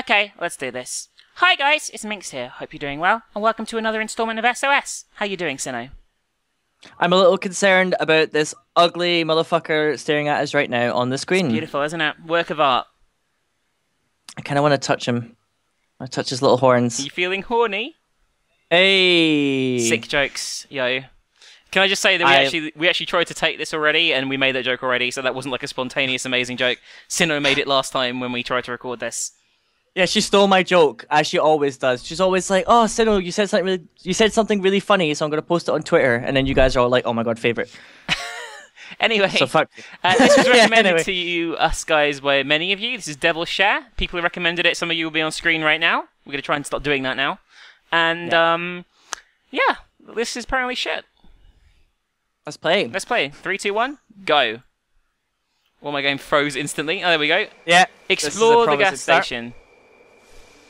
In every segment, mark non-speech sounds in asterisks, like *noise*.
Okay, let's do this. Hi guys, it's Minx here. Hope you're doing well, and welcome to another installment of SOS. How you doing, Sinow? I'm a little concerned about this ugly motherfucker staring at us right now on the screen. Beautiful, isn't it? Work of art. I kind of want to touch him. I touch his little horns. Are you feeling horny? Hey. Sick jokes, yo. Can I just say that we I- actually we actually tried to take this already, and we made that joke already, so that wasn't like a spontaneous, amazing joke. Sinow made it last time when we tried to record this. Yeah, she stole my joke as she always does. She's always like, "Oh, Sinow, you said something really, you said something really funny, so I'm gonna post it on Twitter." And then you guys are all like, "Oh my god, favorite." *laughs* Anyway, So fuck. Uh, this was *laughs* Yeah, recommended anyway. to you, us guys, by many of you. This is Devil Share. People who recommended it. Some of you will be on screen right now. We're gonna try and stop doing that now. And um, yeah, this is apparently shit. Let's play. Let's play. Three, two, one, go. Well, my game froze instantly. Oh, there we go. Yeah. this is a Explore the gas station.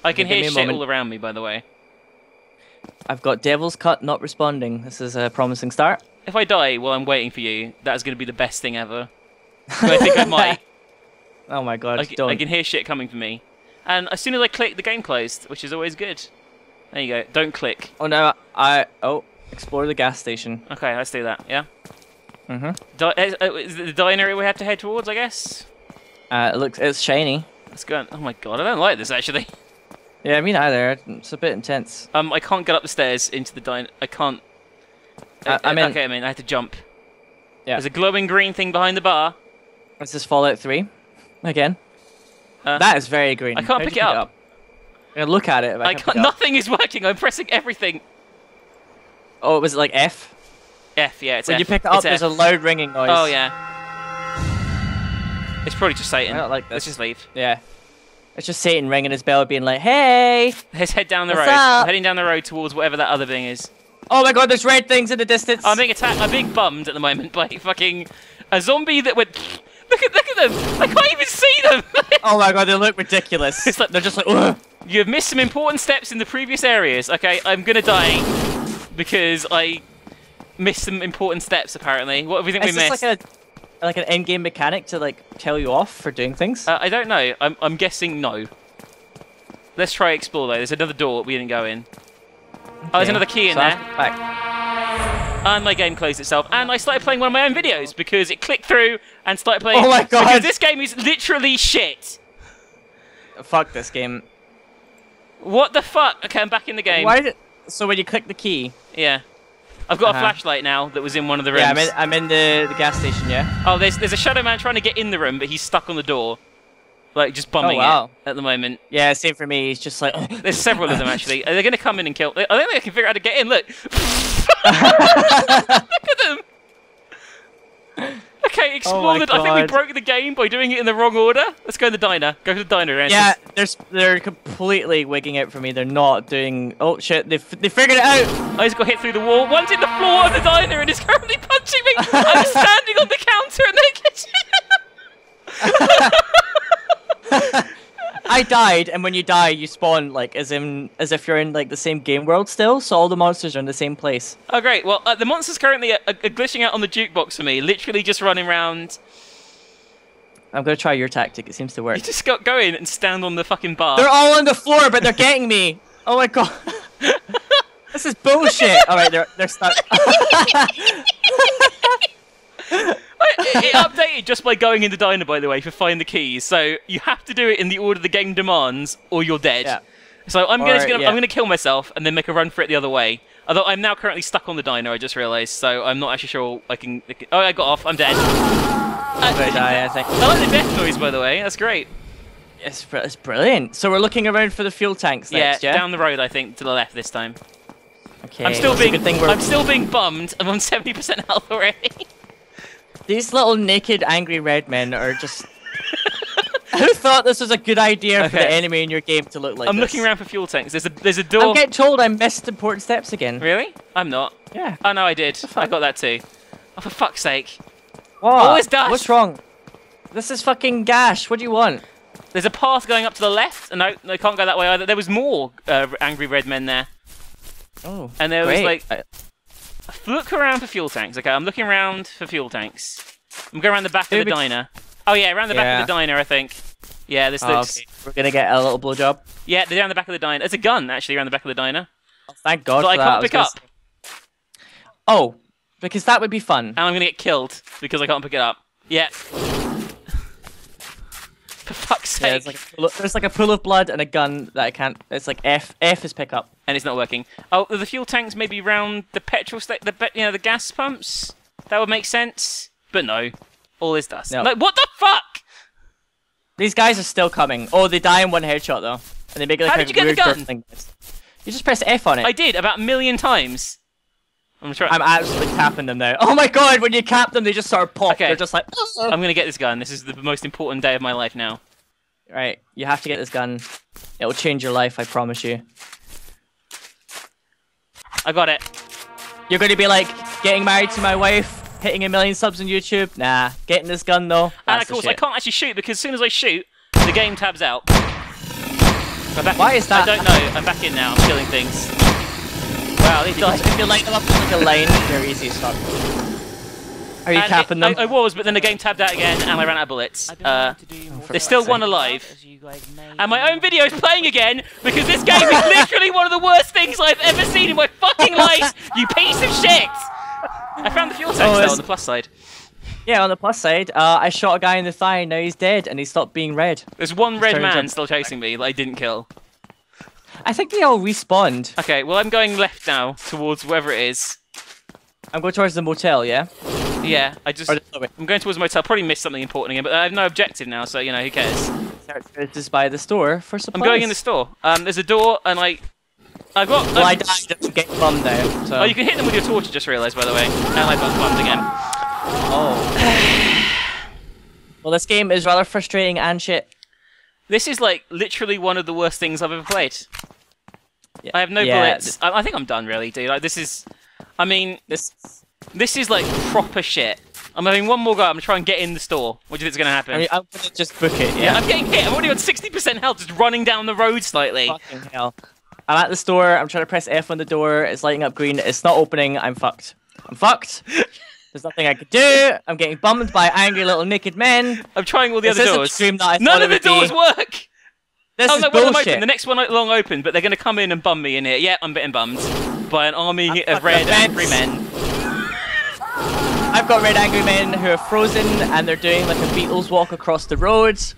I can hear shit moment. all around me, by the way. I've got Devil's Cut not responding. This is a promising start. If I die while I'm waiting for you, that is going to be the best thing ever. I think I might. *laughs* Oh my god, I, c- don't. I can hear shit coming for me. And as soon as I click, the game closed, which is always good. There you go. Don't click. Oh no, I oh explore the gas station. Okay, let's do that. Yeah. Mm-hmm. Di- is, uh, is it the diner we have to head towards? I guess. Uh, it looks it's shiny. Let's go. Oh my god, I don't like this actually. *laughs* Yeah, me neither. It's a bit intense. Um, I can't get up the stairs into the diner. I can't. Uh, I uh, mean- okay, I mean, I have to jump. Yeah. There's a glowing green thing behind the bar. This is Fallout 3 again. Uh, that is very green. I can't pick it up. I'm gonna look at it. I, I can't can't. pick it up. Nothing is working. I'm pressing everything. Oh, was it like F? F. Yeah, it's When F. you pick it It's up, there's a F. loud ringing noise. Oh yeah. It's probably just Satan. I don't like Let's just leave. Yeah. It's just Satan ringing his bell, being like, "Hey!" Let's head down the road. up? Heading down the road towards whatever that other thing is. Oh my God, there's red things in the distance. I'm being attacked. I'm being bummed at the moment by fucking a zombie that went. Look at look at them. I can't even see them. *laughs* Oh my God, they look ridiculous. It's like- they're just like, Ugh. you have missed some important steps in the previous areas. Okay, I'm gonna die because I missed some important steps. Apparently, what have we think Is we missed? like a like an in-game mechanic to like tell you off for doing things? Uh, I don't know. I'm I'm guessing no. Let's try explore though. There's another door we didn't go in. Oh, there's another key in So there. back. And my game closed itself. And I started playing one of my own videos because it clicked through and started playing. Oh my God. Because this game is literally shit. Fuck this game. What the fuck? Okay, I'm back in the game. Why did? So when you click the key, Yeah. I've got a Uh-huh. flashlight now that was in one of the rooms. yeah, I'm in. I'm in the the gas station. Yeah. Oh, there's there's a shadow man trying to get in the room, but he's stuck on the door, like just bumming Oh, wow. it at the moment. Yeah, same for me. He's just like. *laughs* There's several of them *laughs* actually. They're going to come in and kill. I don't think I can figure out how to get in. Look, *laughs* look at them. Okay, explore my the. I think we broke the game by doing it in the wrong order. Let's go to the diner. Go to the diner. Answer. Yeah, they're they're completely wigging out for me. They're not doing. Oh shit! They they figured it out. Oh, I just got hit through the wall. One's in the floor of the diner and is currently punching me. I'm standing on the counter and they're kitchen. *laughs* *laughs* I died, and when you die, you spawn like as in as if you're in like the same game world still. So all the monsters are in the same place. Oh, great. Well, uh, the monster's currently uh, uh, glitching out on the jukebox for me, literally just running around. I'm gonna try your tactic. It seems to work. You just got go in and stand on the fucking bar. They're all on the floor, but they're getting me. Oh my god. *laughs* this is bullshit. All right, they're they're stuck. *laughs* *laughs* it, updated just by going in the diner, by the way, for find the keys. So you have to do it in the order the game demands, or you're dead. Yeah. So I'm gonna, gonna yeah. I'm gonna kill myself and then make a run for it the other way. Although I'm now currently stuck on the diner, I just realised, so I'm not actually sure I can. I can- oh, I got off. I'm dead. I'm gonna die, I think. I like the death noise, by the way. That's great. It's, it's brilliant. So we're looking around for the fuel tanks next, yeah? down the road, I think, to the left this time. Okay. I'm still being I'm still being bummed. I'm on 70% health already. *laughs* These little naked angry red men are just. *laughs* Who thought this was a good idea for the enemy in your game to look like I'm this? looking around for fuel tanks. There's a there's a door. I'm getting told I missed important steps again. Really? I'm not. Yeah. Oh no, I did. I got that too. Oh, for fuck's sake! What? it's Dash. What's wrong? This is fucking gash. What do you want? There's a path going up to the left, and no, I can't go that way either. There was more uh, angry red men there, Oh. and there was great. like look around for fuel tanks. Okay, I'm looking around for fuel tanks. I'm going around the back of the diner. Oh yeah, around the back of the diner, I think. Yeah, this Oh, looks. We're gonna get a little blowjob. Yeah, they're down the back of the diner. There's a gun actually around the back of the diner. Oh, thank God But I for that. can't was pick gonna up. say- Oh, because that would be fun. And I'm gonna get killed because I can't pick it up. Yeah. Fuck's Yeah, there's like, a pool of, there's like a pool of blood and a gun that I can't. It's like F. F is pick up. and it's not working. Oh, the fuel tanks maybe round the petrol sta- the you know the gas pumps. That would make sense, but no, all is dust. No. Like, what the fuck? These guys are still coming. Oh, they die in one headshot though, and they make like How a did you get the gun? noise. You just press F on it. I did about a million times. I'm trying. I'm absolutely tapping them now. Oh my god, when you cap them, they just start of pop. Okay. They're just like, I'm gonna get this gun. This is the most important day of my life now. Right, you have to get this gun. It will change your life, I promise you. I got it. You're going to be like, getting married to my wife, hitting a million subs on YouTube. Nah, getting this gun though. And of course, I can't actually shoot because as soon as I shoot, the game tabs out. Why is that? I don't know. I'm back in now. I'm killing things. Wow, these guys. *laughs* if you line them up in like a line, they're easy as fuck. Are you And capping it- them? I, I was, but then the game tabbed out again, and I ran out of bullets. Uh, there's still one alive. And my own video is playing again because this game is literally one of the worst things I've ever seen in my fucking life. You piece of shit! I found the fuel tank Oh, on the plus side. Yeah, on the plus side, uh, I shot a guy in the thigh and now he's dead and he stopped being red. There's one red man still chasing me that I didn't kill. I think they all respawned. Okay, well I'm going left now towards wherever it is. I'm going towards the motel, yeah? Yeah, I just Or the other way. I'm going towards the motel. Probably missed something important again, but I have no objective now, so you know who cares. This is by the store for supplies. I'm going in the store. Um, there's a door, and I, I've got. Well, I um, died and get bummed now, so... Oh, you can hit them with your torch. I just realised, by the way. And I got bummed again. Oh. *sighs* well, this game is rather frustrating and shit. This is like literally one of the worst things I've ever played. Yeah. I have no Yeah, bullets. I, I think I'm done, really, dude. Like this is, I mean, This... this is like proper shit. I'm having one more go. I'm gonna try and get in the store. What do you think's gonna happen? I mean, I'm gonna just book it, yeah, yeah? I'm getting hit. I'm already on 60% health, just running down the road slightly. Fucking hell. I'm at the store, I'm trying to press F on the door, it's lighting up green, it's not opening, I'm fucked. I'm fucked. *laughs* There's nothing I could do, I'm getting bummed by angry little naked men. I'm trying all the This other doors. None of the doors be. work. This oh is no, one bullshit. open. The next one long open, but they're gonna come in and bum me in here. Yeah, I'm getting bummed by an army I'm of red angry men. I've got red angry men who are frozen and they're doing like a Beatles walk across the roads.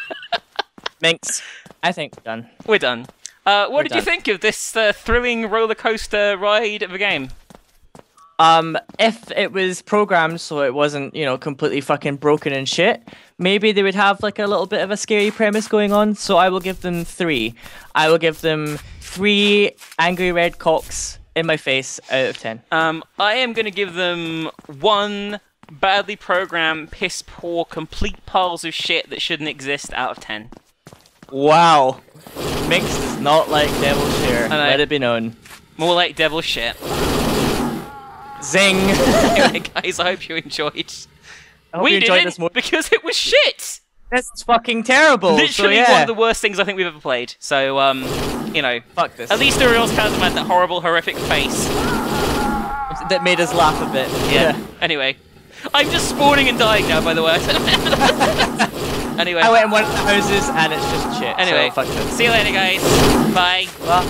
*laughs* Minx, I think we're done. We're done. Uh, what We're did you think of this uh, thrilling roller coaster ride of a game? Um, if it was programmed so it wasn't, you know, completely fucking broken and shit, maybe they would have like a little bit of a scary premise going on. So I will give them three. I will give them three angry red cocks in my face out of ten. Um, I am going to give them one badly programmed, piss poor, complete piles of shit that shouldn't exist out of ten. Wow. Minx does not like devil share. Let it be known. More like devil shit. Zing. *laughs* anyway, guys, I hope you enjoyed. I hope we you enjoyed this more. because it was shit. This is fucking terrible. so Literally yeah. one of the worst things I think we've ever played. So, um, you know, Fuck this. at least Uriel's Chasm had that horrible, horrific face. that made us laugh a bit. Yeah. Anyway, I'm just spawning and dying now. By the way. *laughs* anyway. I went in one of the houses and it's just shit. Anyway, so fuck this. see you later, guys. Bye. Well,